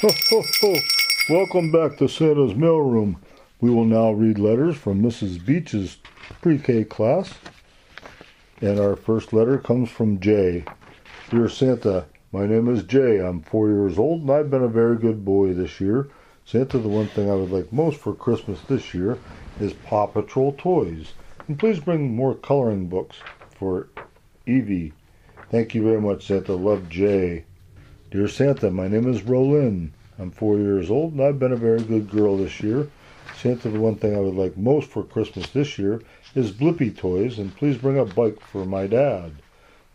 Ho, ho, ho. Welcome back to Santa's mailroom. We will now read letters from Mrs. Beach's pre-K class. And our first letter comes from Jay. Dear Santa, my name is Jay. I'm four years old and I've been a very good boy this year. Santa, the one thing I would like most for Christmas this year is Paw Patrol toys. And please bring more coloring books for Evie. Thank you very much, Santa. Love, Jay. Dear Santa, my name is Rolyn. I'm four years old and I've been a very good girl this year. Santa, the one thing I would like most for Christmas this year is Blippi toys, and please bring a bike for my dad.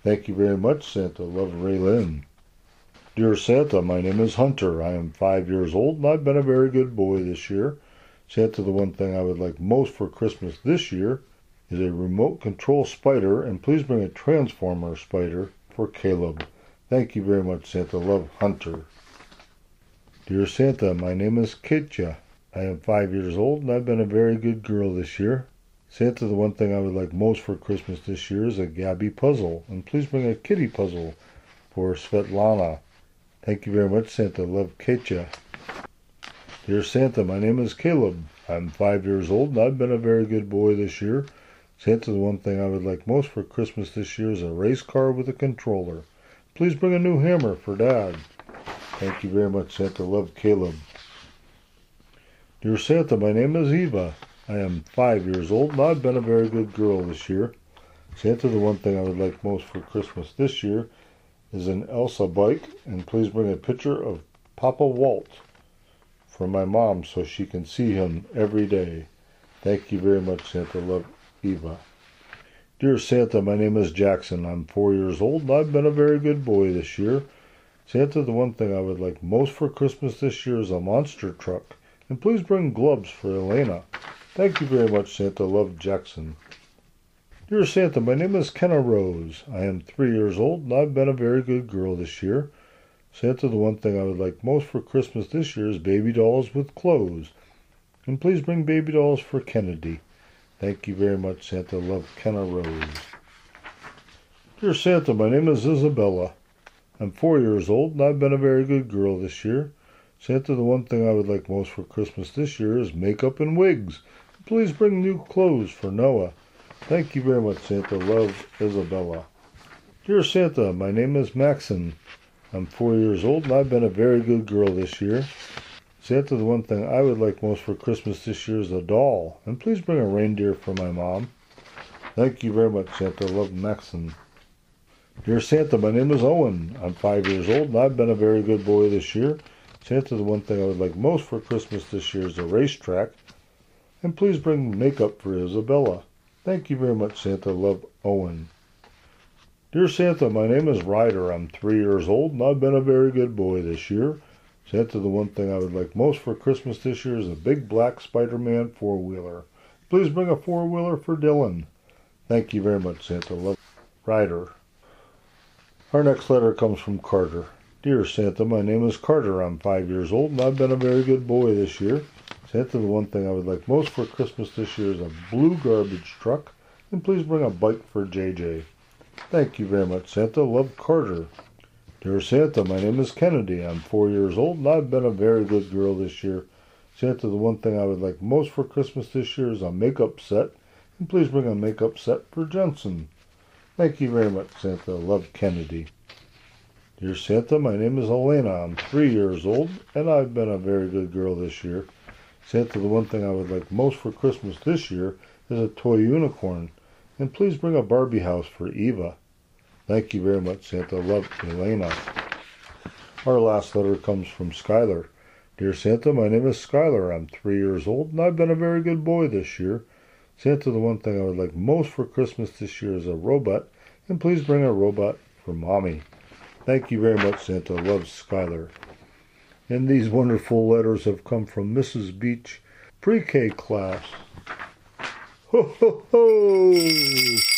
Thank you very much, Santa. Love, Raylyn. Dear Santa, my name is Hunter. I am five years old and I've been a very good boy this year. Santa, the one thing I would like most for Christmas this year is a remote control spider, and please bring a transformer spider for Caleb. Thank you very much, Santa. Love, Hunter. Dear Santa, my name is Katya. I am five years old and I've been a very good girl this year. Santa, the one thing I would like most for Christmas this year is a Gabby puzzle, and please bring a kitty puzzle for Svetlana. Thank you very much, Santa. Love, Katya. Dear Santa, my name is Caleb. I'm five years old and I've been a very good boy this year. Santa, the one thing I would like most for Christmas this year is a race car with a controller. Please bring a new hammer for Dad. Thank you very much, Santa. Love, Caleb. Dear Santa, my name is Eva. I am five years old and I've been a very good girl this year. Santa, the one thing I would like most for Christmas this year is an Elsa bike, and please bring a picture of Papa Walt for my mom so she can see him every day. Thank you very much, Santa. Love, Eva. Dear Santa, my name is Jackson. I'm four years old and I've been a very good boy this year. Santa, the one thing I would like most for Christmas this year is a monster truck. And please bring gloves for Elena. Thank you very much, Santa. Love, Jackson. Dear Santa, my name is Kenna Rose. I am three years old and I've been a very good girl this year. Santa, the one thing I would like most for Christmas this year is baby dolls with clothes. And please bring baby dolls for Kennedy. Thank you very much, Santa. Love, Kenna Rose. Dear Santa, my name is Isabella. I'm four years old and I've been a very good girl this year. Santa, the one thing I would like most for Christmas this year is makeup and wigs. Please bring new clothes for Noah. Thank you very much, Santa. Love, Isabella. Dear Santa, my name is Maxon. I'm four years old and I've been a very good girl this year. Santa, the one thing I would like most for Christmas this year is a doll. And please bring a reindeer for my mom. Thank you very much, Santa. Love, Maxon. Dear Santa, my name is Owen. I'm five years old and I've been a very good boy this year. Santa, the one thing I would like most for Christmas this year is a racetrack. And please bring makeup for Isabella. Thank you very much, Santa. Love, Owen. Dear Santa, my name is Ryder. I'm three years old and I've been a very good boy this year. Santa, the one thing I would like most for Christmas this year is a big black Spider-Man four-wheeler. Please bring a four-wheeler for Dylan. Thank you very much, Santa. Love, Ryder. Our next letter comes from Carter. Dear Santa, my name is Carter. I'm five years old and I've been a very good boy this year. Santa, the one thing I would like most for Christmas this year is a blue garbage truck. And please bring a bike for JJ. Thank you very much, Santa. Love Carter. Dear Santa, my name is Kennedy. I'm four years old and I've been a very good girl this year. Santa, the one thing I would like most for Christmas this year is a makeup set. And please bring a makeup set for Jensen. Thank you very much, Santa. Love Kennedy. Dear Santa, my name is Elena. I'm three years old, and I've been a very good girl this year. Santa, the one thing I would like most for Christmas this year is a toy unicorn. And please bring a Barbie house for Eva. Thank you very much, Santa. Love, Elena. Our last letter comes from Skylar. Dear Santa, my name is Skylar. I'm three years old, and I've been a very good boy this year. Santa, the one thing I would like most for Christmas this year is a robot, and please bring a robot for Mommy. Thank you very much, Santa. Love, Skylar. And these wonderful letters have come from Mrs. Beach pre-K class. Ho, ho, ho!